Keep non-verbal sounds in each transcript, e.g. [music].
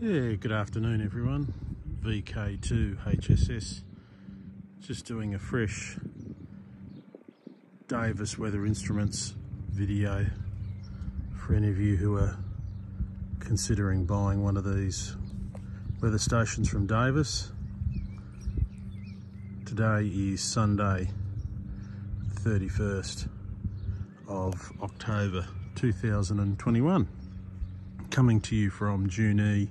Yeah, good afternoon everyone. VK2 HSS. Just doing a fresh Davis Weather Instruments video for any of you who are considering buying one of these weather stations from Davis. Today is Sunday 31st of October 2021 coming to you from Junee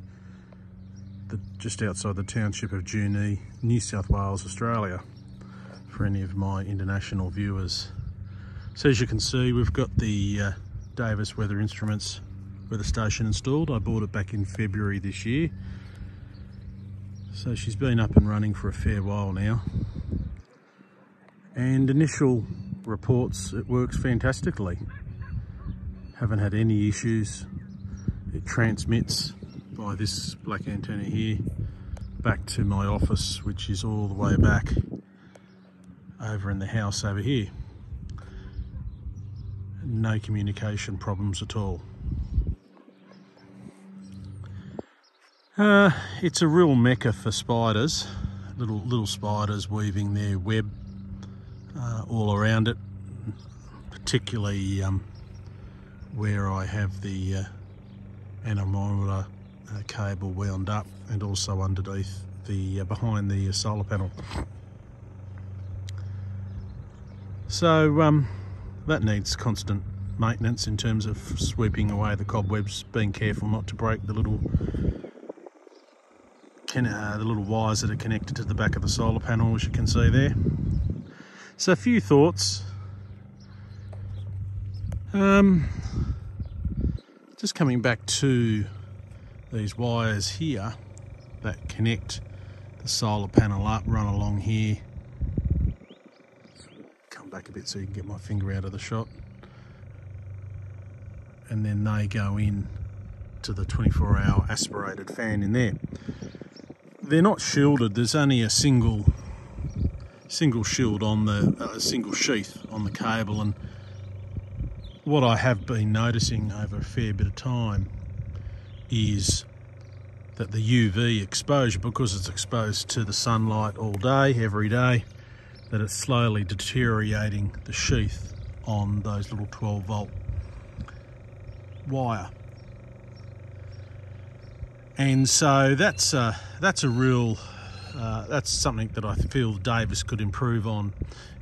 the, just outside the township of Junee, New South Wales, Australia, for any of my international viewers. So as you can see, we've got the uh, Davis Weather Instruments weather station installed. I bought it back in February this year. So she's been up and running for a fair while now. And initial reports, it works fantastically. Haven't had any issues. It transmits by this black antenna here back to my office which is all the way back over in the house over here. No communication problems at all. Uh, it's a real mecca for spiders little little spiders weaving their web uh, all around it particularly um, where I have the uh, cable wound up and also underneath the uh, behind the solar panel. So um, that needs constant maintenance in terms of sweeping away the cobwebs, being careful not to break the little uh, the little wires that are connected to the back of the solar panel as you can see there. So a few thoughts. Um, just coming back to these wires here that connect the solar panel up run along here. Come back a bit so you can get my finger out of the shot. And then they go in to the 24 hour aspirated fan in there. They're not shielded. There's only a single single shield on the uh, single sheath on the cable. And what I have been noticing over a fair bit of time is that the UV exposure, because it's exposed to the sunlight all day, every day, that it's slowly deteriorating the sheath on those little 12 volt wire. And so that's a, that's a real, uh, that's something that I feel Davis could improve on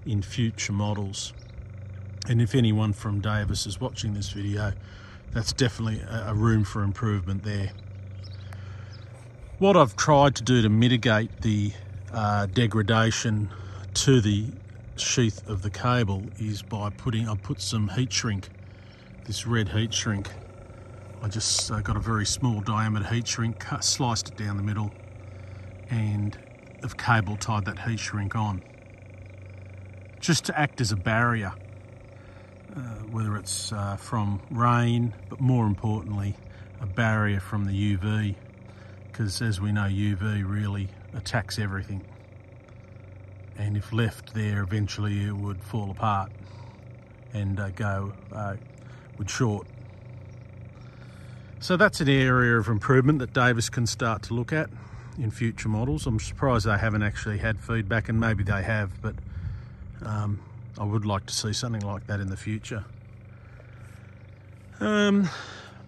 in future models. And if anyone from Davis is watching this video, that's definitely a room for improvement there. What I've tried to do to mitigate the uh, degradation to the sheath of the cable is by putting, I put some heat shrink, this red heat shrink. I just uh, got a very small diameter heat shrink, cut, sliced it down the middle and have cable tied that heat shrink on. Just to act as a barrier whether it's uh, from rain, but more importantly, a barrier from the UV, because as we know, UV really attacks everything. And if left there, eventually it would fall apart and uh, go, uh, would short. So that's an area of improvement that Davis can start to look at in future models. I'm surprised they haven't actually had feedback, and maybe they have, but um, I would like to see something like that in the future. Um,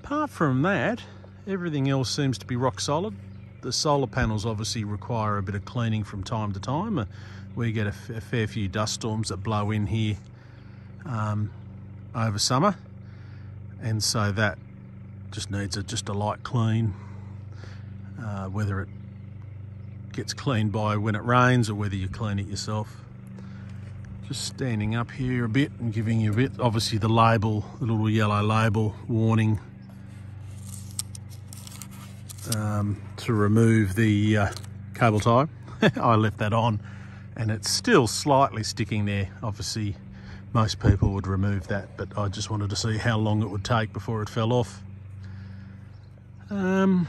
apart from that, everything else seems to be rock solid. The solar panels obviously require a bit of cleaning from time to time. Uh, we get a, fair few dust storms that blow in here um, over summer. And so that just needs a, just a light clean. Uh, whether it gets cleaned by when it rains or whether you clean it yourself. Just standing up here a bit and giving you a bit, obviously the label, the little yellow label warning um, to remove the uh, cable tie. [laughs] I left that on and it's still slightly sticking there. Obviously most people would remove that, but I just wanted to see how long it would take before it fell off. Um,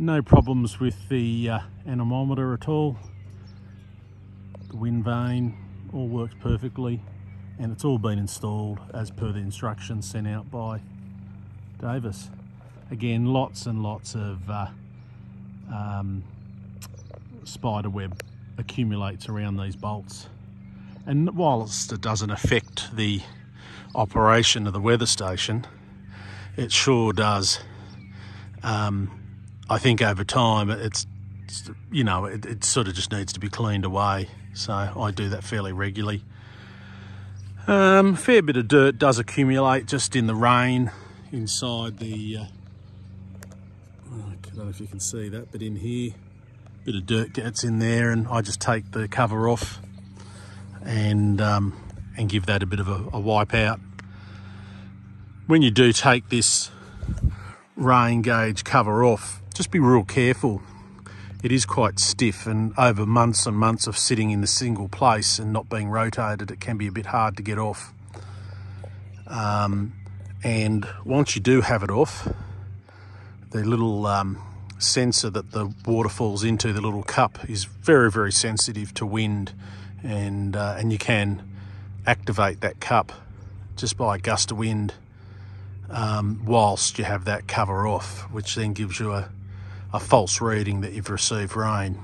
no problems with the uh, anemometer at all the wind vane all works perfectly and it's all been installed as per the instructions sent out by Davis. Again, lots and lots of uh, um, spider web accumulates around these bolts. And whilst it doesn't affect the operation of the weather station, it sure does. Um, I think over time it's, you know, it, it, sort of just needs to be cleaned away. So I do that fairly regularly. Um, fair bit of dirt does accumulate just in the rain inside the, uh, I don't know if you can see that, but in here, a bit of dirt gets in there and I just take the cover off and um, and give that a bit of a, a wipe out. When you do take this rain gauge cover off, just be real careful. It is quite stiff and over months and months of sitting in the single place and not being rotated, it can be a bit hard to get off. Um, and once you do have it off, the little um, sensor that the water falls into, the little cup, is very, very sensitive to wind and, uh, and you can activate that cup just by a gust of wind um, whilst you have that cover off, which then gives you a, a false reading that you've received rain.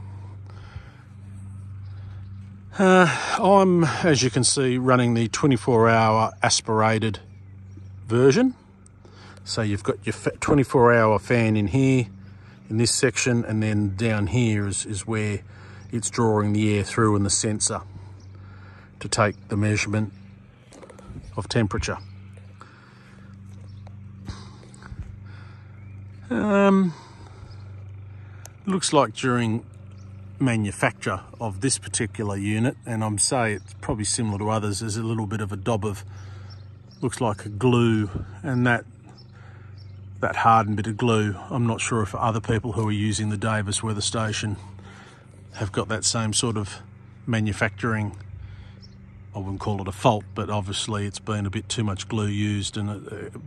Uh, I'm, as you can see, running the 24 hour aspirated version. So you've got your 24 hour fan in here, in this section, and then down here is, is where it's drawing the air through and the sensor to take the measurement of temperature. Um, looks like during manufacture of this particular unit, and I'm say it's probably similar to others, there's a little bit of a dob of, looks like a glue, and that that hardened bit of glue. I'm not sure if other people who are using the Davis weather station have got that same sort of manufacturing I wouldn't call it a fault, but obviously it's been a bit too much glue used and it, uh,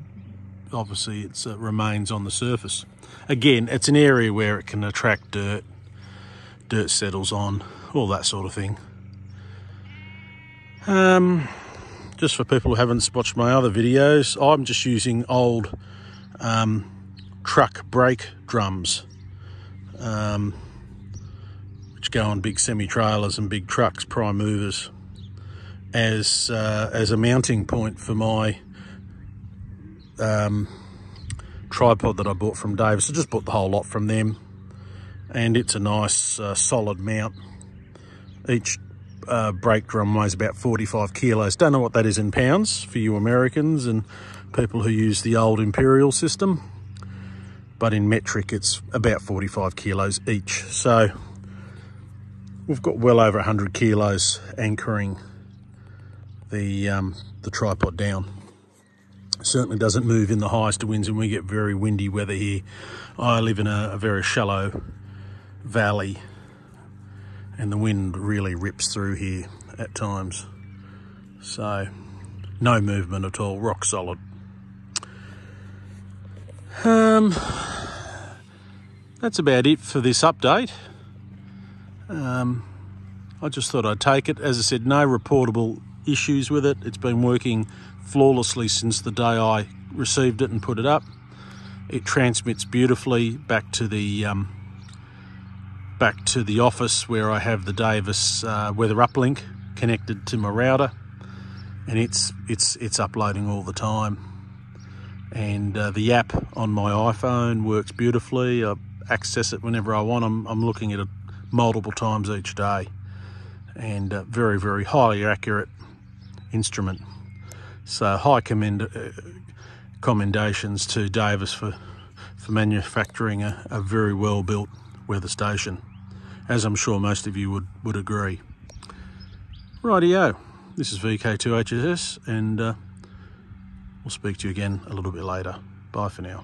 obviously it uh, remains on the surface. Again, it's an area where it can attract dirt, dirt settles on, all that sort of thing. Um, just for people who haven't watched my other videos, I'm just using old um, truck brake drums, um, which go on big semi-trailers and big trucks, prime movers as uh, as a mounting point for my um, tripod that I bought from Davis. I just bought the whole lot from them, and it's a nice uh, solid mount. Each uh, brake drum weighs about 45 kilos. Don't know what that is in pounds for you Americans and people who use the old imperial system, but in metric it's about 45 kilos each. So we've got well over 100 kilos anchoring the, um, the tripod down. Certainly doesn't move in the highest of winds and we get very windy weather here. I live in a, a very shallow valley and the wind really rips through here at times. So no movement at all, rock solid. Um, that's about it for this update. Um, I just thought I'd take it. As I said, no reportable issues with it. It's been working flawlessly since the day I received it and put it up. It transmits beautifully back to the um, back to the office where I have the Davis uh, weather uplink connected to my router, and it's it's it's uploading all the time. And uh, the app on my iPhone works beautifully. I access it whenever I want. I'm, I'm looking at it multiple times each day, and uh, very very highly accurate instrument. So high commend, uh, commendations to Davis for, for manufacturing a, a very well built weather station, as I'm sure most of you would, would agree. Rightio, this is VK2HSS and uh, we'll speak to you again a little bit later. Bye for now.